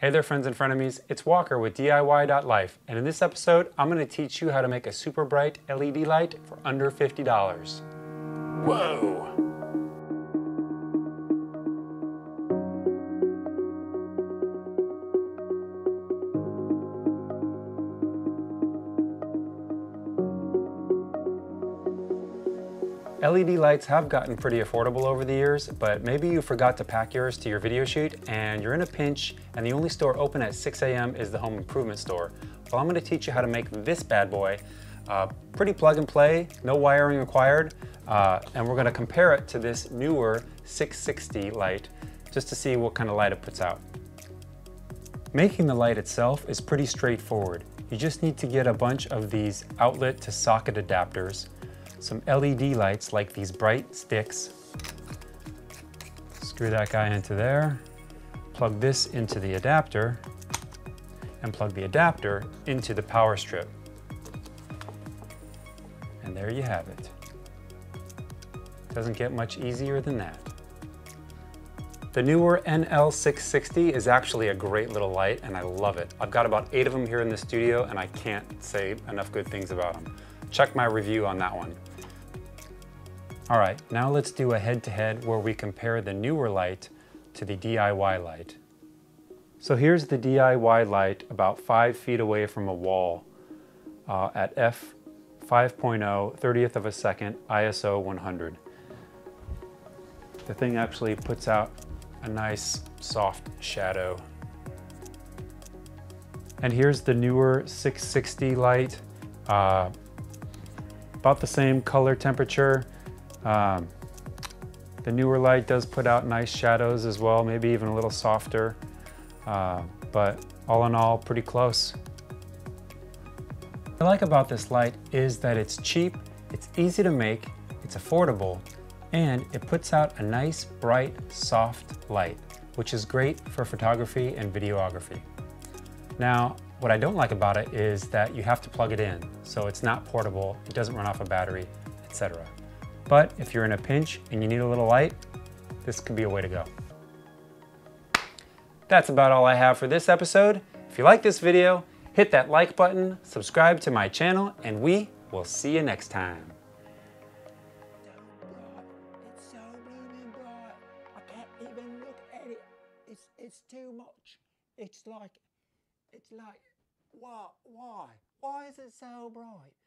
Hey there friends and frenemies, it's Walker with DIY.life and in this episode I'm going to teach you how to make a super bright LED light for under $50. Whoa! LED lights have gotten pretty affordable over the years, but maybe you forgot to pack yours to your video shoot and you're in a pinch and the only store open at 6 a.m. is the home improvement store. Well, I'm gonna teach you how to make this bad boy uh, pretty plug and play, no wiring required, uh, and we're gonna compare it to this Neewer 660 light just to see what kind of light it puts out. Making the light itself is pretty straightforward. You just need to get a bunch of these outlet to socket adapters some LED lights like these Brightstiks. Screw that guy into there, plug this into the adapter, and plug the adapter into the power strip. And there you have it. Doesn't get much easier than that. The Neewer NL660 is actually a great little light and I love it. I've got about eight of them here in the studio and I can't say enough good things about them. Check my review on that one. All right, now let's do a head-to-head -head where we compare the Neewer light to the DIY light. So here's the DIY light about five feet away from a wall uh, at f 5.0, 30th of a second, ISO 100. The thing actually puts out a nice soft shadow. And here's the Neewer 660 light, uh, about the same color temperature, um, the Neewer light does put out nice shadows as well, maybe even a little softer, uh, but all in all, pretty close. What I like about this light is that it's cheap, it's easy to make, it's affordable, and it puts out a nice, bright, soft light, which is great for photography and videography. Now, what I don't like about it is that you have to plug it in, so it's not portable, it doesn't run off a battery, etc. But if you're in a pinch and you need a little light, this could be a way to go. That's about all I have for this episode. If you like this video, hit that like button, subscribe to my channel, and we will see you next time. It's too much. It's like, it's like, what? Why? Why is it so bright?